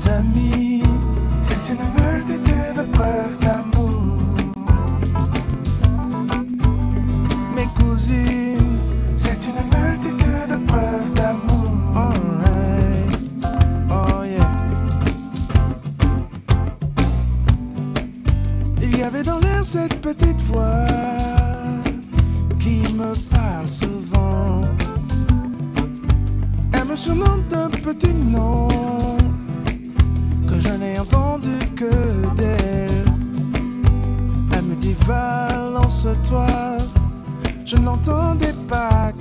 mes amis, c'est une multitude de preuves d'amour. Mes cousines, c'est une multitude de preuves d'amour. Oh, oh yeah. Il y avait dans l'air cette petite voix qui me parle souvent. Elle me surnomme d'un petit nom. Elle me dit va, lance-toi. Je n'entendais pas.